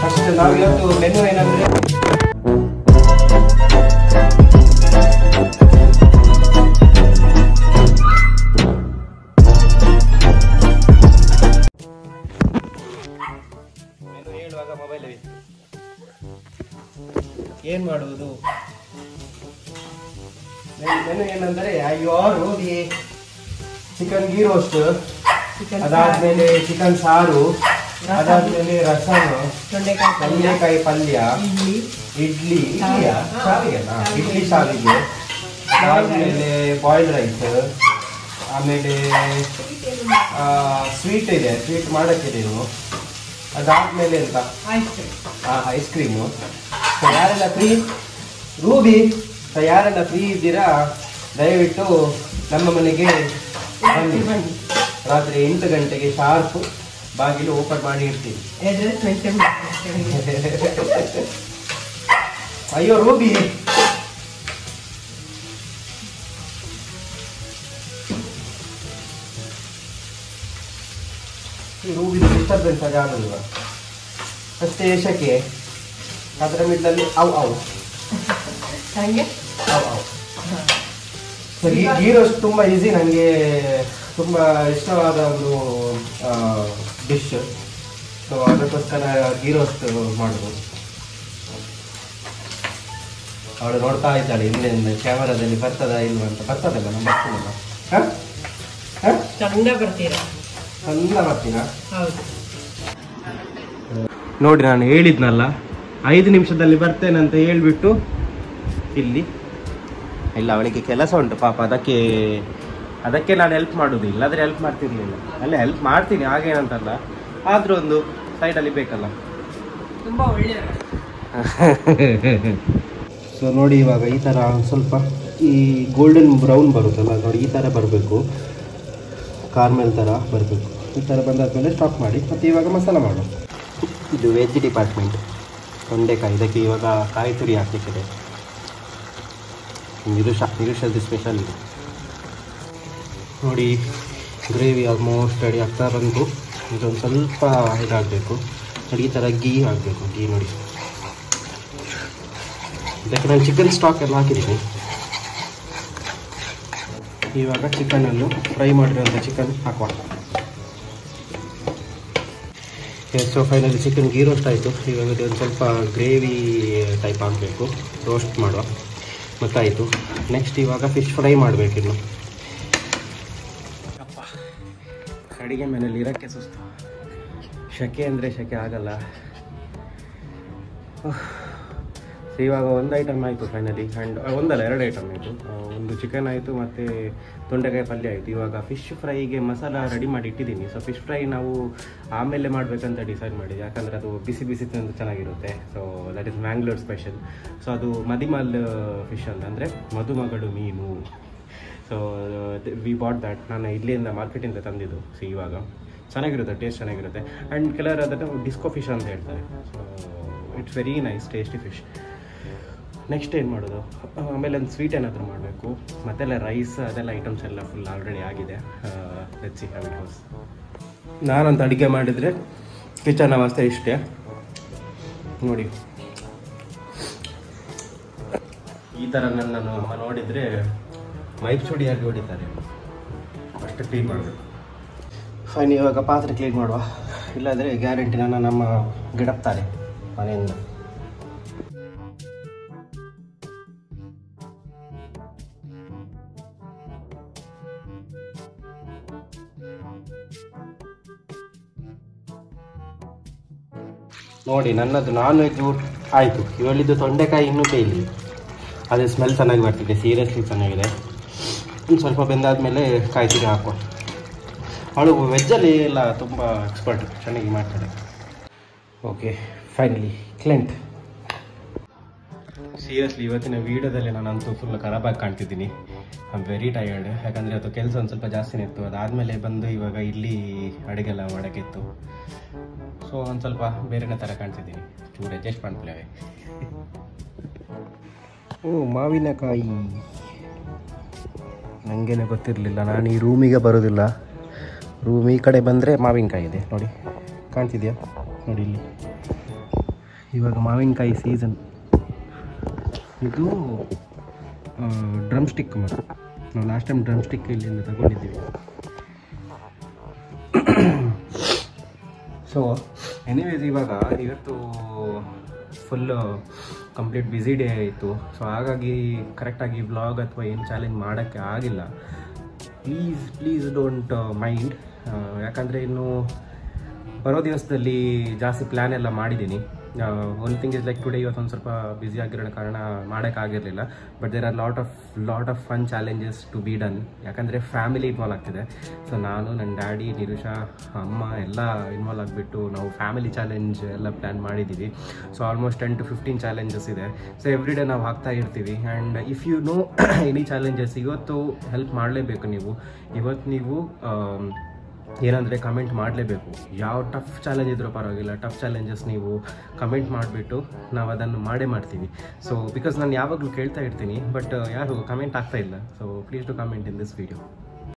First ನಾವು ಇವತ್ತು menu ಏನಂದ್ರೆ ಹೇಳುವಾಗ ಮೊಬೈಲ್ ಏನು ಮಾಡುವುದು? ಮೆನು ಏನಂದ್ರೆ, ಅಯ್ಯೋ, ರೋಗಿ ಚಿಕನ್ ಗೀ ರೋಸ್ಟ್ ಅದಾದ್ಮೇಲೆ ಚಿಕನ್ ಸಾರು ಅದಾದ್ಮೇಲೆ ರಸಮ್ ತೊಂಡೆಕಾಯಿ ಪಲ್ಯ. ಇಡ್ಲಿ. ಇಡ್ಲಿ ಸಾರಿಗೆ. ಅದಾದ್ಮೇಲೆ ಬಾಯ್ಲ್ಡ್ ರೈಸ್ ಆಮೇಲೆ ಸ್ವೀಟ್ ಇದೆ ಸ್ವೀಟ್ ಮಾಡಕ್ಕಿದೆ ನೀವು ಅದಾದ್ಮೇಲೆ ಎಂತ? ಐಸ್ ಕ್ರೀಮು ಯಾರೆಲ್ಲ ಫ್ರೀ ರೂಬಿ ಯಾರೆಲ್ಲ ಫ್ರೀ ಇದ್ದೀರಾ? ದಯವಿಟ್ಟು ನಮ್ಮ ಮನೆಗೆ ಬನ್ನಿ. ರಾತ್ರಿ ಎಂಟು ಗಂಟೆಗೆ ಶಾರ್ಪ್ ಬಾಗಿಲು ಓಪನ್ ಮಾಡಿ ಇರ್ತೀವಿ ಅಯ್ಯೋ ರೂಬಿ. ಈ ರೂಬಿ ಡಿಸ್ಟರ್ಬೆನ್ಸ್ ಆಗಿ ಆಗಲ್ವ ಅಷ್ಟೇ ಶಕೆ ಅದರ ಮಿಡ್ಲಲ್ಲಿ ಅವು ಅವು. ಅವು ಅವು. ಸೊ ಈ ಗೀ ರೋಸ್ಟ್ ತುಂಬ ಈಸಿ ನನಗೆ ತುಂಬ ಇಷ್ಟವಾದ ಒಂದು ಡಿಶ್ ಸೊ ಅದಕ್ಕೋಸ್ಕರ ಗೀ ರೋಸ್ಟ್ ಮಾಡಬಹುದು ಅವಳು ನೋಡ್ತಾ ಇದ್ದಾಳೆ ಹಿಂದೆ ಕ್ಯಾಮರಾದಲ್ಲಿ ಬರ್ತದ ಇಲ್ವಾ ಅಂತ. ಬರ್ತದಲ್ಲ ನಮ್ಮ ಬರ್ತೀನಲ್ಲ ಚಂದ ಬರ್ತೀರಾ? ಚಂದ ನೋಡಿ ನಾನು ಹೇಳಿದ್ನಲ್ಲ ಐದು ನಿಮಿಷದಲ್ಲಿ ಬರ್ತೇನೆ ಅಂತ ಹೇಳ್ಬಿಟ್ಟು ಇಲ್ಲಿ. ಇಲ್ಲ ಅವಳಿಗೆ ಕೆಲಸ ಉಂಟು ಪಾಪ ಅದಕ್ಕೆ ಅದಕ್ಕೆ ನಾನು ಹೆಲ್ಪ್ ಮಾಡೋದು ಇಲ್ಲಾದ್ರೆ ಹೆಲ್ಪ್ ಮಾಡ್ತಿರ್ಲಿಲ್ಲ. ಅಲ್ಲ ಹೆಲ್ಪ್ ಮಾಡ್ತೀನಿ. ಹಾಗೇನಂತಲ್ಲ ಆದ್ರೂ ಒಂದು ಸೈಡಲ್ಲಿ ಬೇಕಲ್ಲ. ತುಂಬ ಒಳ್ಳೆಯ ಸೊ ನೋಡಿ ಇವಾಗ ಈ ಥರ ಸ್ವಲ್ಪ ಈ ಗೋಲ್ಡನ್ ಬ್ರೌನ್ ಬರುತ್ತಲ್ಲ ನೋಡಿ ಈ ಥರ ಬರಬೇಕು. ಕಾರ್ಮೆಲ್ ಥರ ಬರಬೇಕು. ಈ ಥರ ಬಂದಾದ್ಮೇಲೆ ಸ್ಟಾಪ್ ಮಾಡಿ. ಮತ್ತು ಇವಾಗ ಮಸಾಲ ಮಾಡು ಇದು ವೆಜ್ ಡಿಪಾರ್ಟ್ಮೆಂಟ್ ತೊಂಡೆಕಾಯಿ. ಇದಕ್ಕೆ ಇವಾಗ ಕಾಯಿ ತುರಿ ಹಾಕ್ಲಿಕ್ಕಿದೆ. ನಿರುಷ ನಿರುಷದ್ದು ಸ್ಪೆಷಲ್ ಇದು. ನೋಡಿ ಗ್ರೇವಿ ಆಲ್ಮೋಸ್ಟ್ ರೆಡಿ ಆಗ್ತಾ ಬಂತು. ಇದೊಂದು ಸ್ವಲ್ಪ ಇದಾಗಬೇಕು. ನೋಡಿ ಈ ಥರ ಗೀ ಆಗಬೇಕು ಗೀ ನೋಡಿ. ಅದಕ್ಕೆ ನಾನು ಚಿಕನ್ ಸ್ಟಾಕ್ ಎಲ್ಲ ಹಾಕಿದ್ದೀನಿ. ಇವಾಗ ಚಿಕನನ್ನು ಫ್ರೈ ಮಾಡಿರೋಂಥ ಚಿಕನ್ ಹಾಕುವ. So finally chicken ghee roast ಆಯಿತು. ಇವಾಗ ಇದೊಂದು ಸ್ವಲ್ಪ ಗ್ರೇವಿ ಟೈಪ್ ಆಗಬೇಕು. ರೋಸ್ಟ್ ಮಾಡುವ. ಗೊತ್ತಾಯಿತು ನೆಕ್ಸ್ಟ್ ಇವಾಗ ಫಿಶ್ ಫ್ರೈ ಮಾಡಬೇಕಿನ್ನು ಅಡಿಗೆ ಮನೇಲಿ ಇರೋಕ್ಕೆ ಸುಸ್ತು. ಶಕೆ ಅಂದರೆ ಶಕೆ ಆಗಲ್ಲ. ಸೊ ಇವಾಗ ಒಂದು ಐಟಮ್ ಆಯಿತು ಫೈನಲಿ ಆ್ಯಂಡ್ ಒಂದಲ್ಲ, ಎರಡು ಐಟಮ್ ಆಯಿತು. ಒಂದು ಚಿಕನ್ ಆಯಿತು, ಮತ್ತು ತೊಂಡೆಕಾಯಿ ಪಲ್ಯ ಆಯಿತು. ಇವಾಗ ಫಿಶ್ ಫ್ರೈಗೆ ಮಸಾಲ ರೆಡಿ ಮಾಡಿ ಇಟ್ಟಿದ್ದೀನಿ. ಸೊ ಫಿಶ್ ಫ್ರೈ ನಾವು ಆಮೇಲೆ ಮಾಡಬೇಕಂತ ಡಿಸೈಡ್ ಮಾಡಿದ್ದೆ ಯಾಕಂದರೆ ಅದು ಬಿಸಿ ಬಿಸಿ ತಿಂದು ಚೆನ್ನಾಗಿರುತ್ತೆ. So that is Mangalore special so ಅದು ಮದಿಮಲ್ ಫಿಶ್ ಅಂತ. ಅಂದರೆ ಮದುಮಗಳು ಮೀನು. ಸೊ ವಿ ಬಾಟ್ ದ್ಯಾಟ್ ನಾನು ಇಲ್ಲಿಂದ ಮಾರ್ಕೆಟಿಂದ ತಂದಿದ್ದು. ಸೊ ಇವಾಗ. ಚೆನ್ನಾಗಿರುತ್ತೆ ಟೇಸ್ಟ್ ಚೆನ್ನಾಗಿರುತ್ತೆ. ಆ್ಯಂಡ್ ಕೆಲವರು ಅದನ್ನು ಡಿಸ್ಕೋ ಫಿಶ್ ಅಂತ ಹೇಳ್ತಾರೆ. So it's very nice tasty fish next ಏನು ಮಾಡೋದು? ಆಮೇಲೆ ಒಂದು ಸ್ವೀಟ್ ಏನಾದರೂ ಮಾಡಬೇಕು. ಮತ್ತೆಲ್ಲ ರೈಸ್ ಅದೆಲ್ಲ ಐಟಮ್ಸ್ ಎಲ್ಲ ಫುಲ್ ಆಲ್ರೆಡಿ ಆಗಿದೆ. ಲೆಚ್ಚಿ ಹ್ಯಾವ್ ಹೌಸ್ ನಾನಂತ ಅಡುಗೆ ಮಾಡಿದರೆ ಕಿಚನ್ ಅವಸ್ಥೆ ಇಷ್ಟೇ. ನೋಡಿ. ಈ ಥರ ನನ್ನನ್ನು ಅಮ್ಮ ನೋಡಿದರೆ ಸುಡಿ ಚುಡಿಯಾಗಿ ಹೊಡಿತಾರೆ? ಅಷ್ಟು ಕ್ಲೀನ್ ಮಾಡಬೇಕು. ಫೈನ್ ಇವಾಗ ಪಾತ್ರೆ ಕ್ಲೀನ್ ಮಾಡುವ. ಇಲ್ಲಾಂದರೆ ಗ್ಯಾರಂಟಿನ ನಮ್ಮ ಗಿಡಪ್ತಾರೆ ಮನೆಯಿಂದ. ನೋಡಿ, ನನ್ನದು ನಾನ್ ವೆಜ್ ಊಟ ಆಯಿತು. ಇವಳಿದ್ದು ತೊಂಡೆಕಾಯಿ ಇನ್ನೂ ಕೈಲಿ ಅದೇ ಸ್ಮೆಲ್ ಚೆನ್ನಾಗಿ ಬರ್ತಿದೆ ಸೀರಿಯಸ್ಲಿ ಚೆನ್ನಾಗಿದೆ. ಸ್ವಲ್ಪ ಬೆಂದಾದಮೇಲೆ ಕಾಯಿ ತುರಿ ಹಾಕೋ ಅವಳು ವೆಜ್ಜಲ್ಲಿ ಎಲ್ಲ ತುಂಬ ಎಕ್ಸ್ಪರ್ಟ್ ಚೆನ್ನಾಗಿ ಮಾಡ್ತಾರೆ ಓಕೆ ಫೈನಲಿ ಕ್ಲೆಂಟ್ ಸೀರಿಯಸ್ಲಿ ಇವತ್ತಿನ ವೀಡಿಯೋದಲ್ಲಿ ನಾನಂತೂ ಫುಲ್ ಖರಾಬಾಗಿ ಕಾಣ್ತಿದ್ದೀನಿ. ಐ ಆಮ್ ವೆರಿ ಟಯರ್ಡ್ ಯಾಕಂದರೆ ಅದು ಕೆಲಸ ಒಂದು ಸ್ವಲ್ಪ ಜಾಸ್ತಿನೇ ಇತ್ತು. ಅದಾದಮೇಲೆ ಬಂದು ಇವಾಗ ಇಲ್ಲಿ ಅಡುಗೆಲ್ಲ ಮಾಡೋಕ್ಕಿತ್ತು. ಸೊ ಒಂದು ಸ್ವಲ್ಪ ಬೇರೆನೇ ಥರ ಕಾಣ್ತಿದ್ದೀನಿ. ಚೂರು ಅಡ್ಜಸ್ಟ್ ಮಾಡ್ಕೊಳ್ಳೇವೆ ಓ ಮಾವಿನಕಾಯಿ. ನನಗೇನೆ ಗೊತ್ತಿರಲಿಲ್ಲ. ನಾನು ಈ ರೂಮಿಗೆ ಬರೋದಿಲ್ಲ. ರೂಮ್ ಈ ಕಡೆ ಬಂದರೆ ಮಾವಿನಕಾಯಿ ಇದೆ. ನೋಡಿ, ಕಾಣ್ತಿದೆಯಾ? ನೋಡಿ ಇಲ್ಲಿ. ಇವಾಗ ಮಾವಿನಕಾಯಿ ಸೀಸನ್ ಇದು ಡ್ರಮ್ ಸ್ಟಿಕ್ ನಾವು ಲಾಸ್ಟ್ ಟೈಮ್ ಡ್ರಮ್ ಸ್ಟಿಕ್ ಇಲ್ಲಿಂದ ತಗೊಂಡಿದ್ದೀವಿ. ಸೊ ಎನಿವೇಸ್ ಇವಾಗ ಇವತ್ತು ಫುಲ್ ಕಂಪ್ಲೀಟ್ ಬ್ಯುಸಿ ಡೇ ಆಯಿತು. ಸೊ ಹಾಗಾಗಿ ಕರೆಕ್ಟಾಗಿ ವ್ಲಾಗ್ ಅಥವಾ ಏನು ಚಾಲೆಂಜ್ ಮಾಡೋಕ್ಕೆ ಆಗಿಲ್ಲ. ಪ್ಲೀಸ್ ಪ್ಲೀಸ್ ಡೋಂಟ್ ಮೈಂಡ್ ಯಾಕಂದರೆ ಇನ್ನು ಬರೋ ದಿವಸದಲ್ಲಿ ಜಾಸ್ತಿ ಪ್ಲ್ಯಾನ್ ಎಲ್ಲ ಮಾಡಿದ್ದೀನಿ. One thing is like today ಇವತ್ತು ಒಂದು ಸ್ವಲ್ಪ ಬ್ಯುಸಿ ಆಗಿರೋ ಕಾರಣ ಮಾಡೋಕ್ಕಾಗಿರಲಿಲ್ಲ. But there are lot of lot of fun challenges to be done ಯಾಕಂದರೆ ಫ್ಯಾಮಿಲಿ ಇನ್ವಾಲ್ವ್ ಆಗ್ತಿದೆ. ಸೊ ನಾನು ನನ್ನ ಡ್ಯಾಡಿ ನಿರುಷಾ, ಅಮ್ಮ ಎಲ್ಲ ಇನ್ವಾಲ್ವ್ ಆಗಿಬಿಟ್ಟು ನಾವು ಫ್ಯಾಮಿಲಿ ಚಾಲೆಂಜ್ ಎಲ್ಲ ಪ್ಲ್ಯಾನ್ ಮಾಡಿದ್ದೀವಿ so almost ten to fifteen challenges ಇದೆ. ಸೊ ಎವ್ರಿ ಡೇ ನಾವು ಹಾಕ್ತಾ ಇರ್ತೀವಿ. And if you know any challenges ಇವತ್ತು ಹೆಲ್ಪ್ ಮಾಡಲೇಬೇಕು ನೀವು. ಇವತ್ತು ನೀವು ಏನಂದರೆ ಕಮೆಂಟ್ ಮಾಡಲೇಬೇಕು. ಯಾವ ಟಫ್ ಚಾಲೆಂಜ್ ಇದ್ರೂ ಪರವಾಗಿಲ್ಲ. ಟಫ್ ಚಾಲೆಂಜಸ್ ನೀವು ಕಮೆಂಟ್ ಮಾಡಿಬಿಟ್ಟು ನಾವು ಅದನ್ನು ಮಾಡೇ ಮಾಡ್ತೀವಿ. ಸೊ ಬಿಕಾಸ್ ನಾನು ಯಾವಾಗಲೂ ಕೇಳ್ತಾ ಇರ್ತೀನಿ ಬಟ್ ಯಾರು ಕಮೆಂಟ್ ಆಗ್ತಾ ಇಲ್ಲ. So please to comment in this video